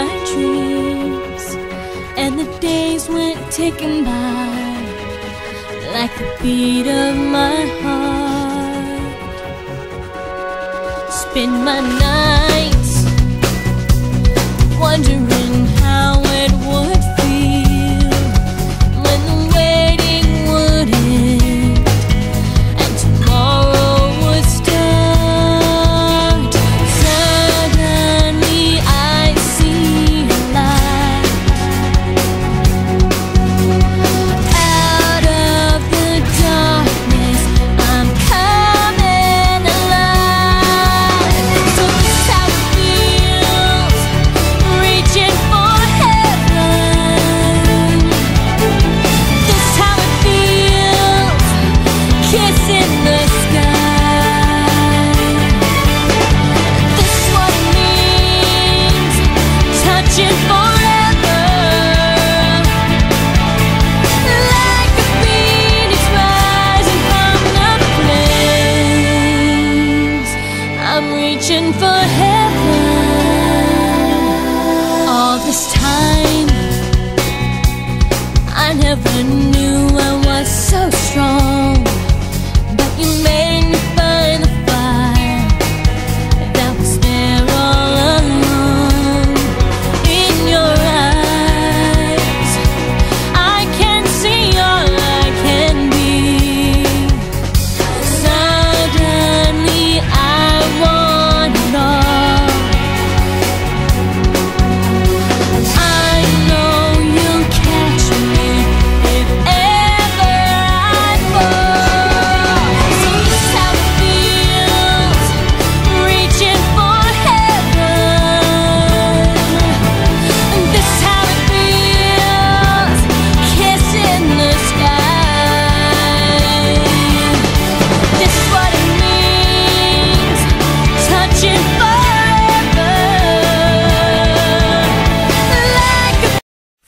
my dreams, and the days went ticking by like the beat of my heart. Spend my nights wondering how it would.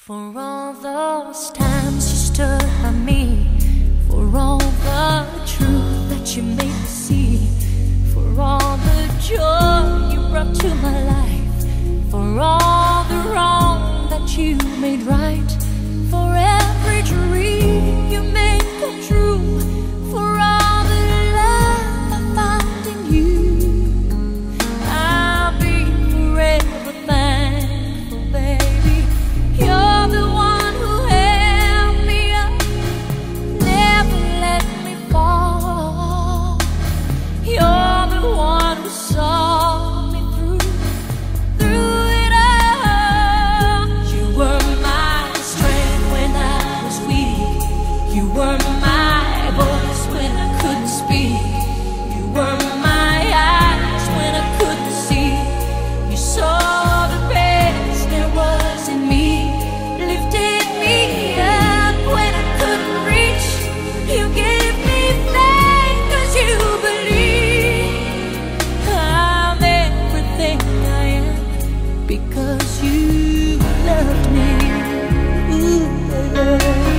For all those times you stood by me, for all the truth that you made me see, for all the joy you brought to my life, for all the wrong that you made right. because you loved me. Ooh, baby.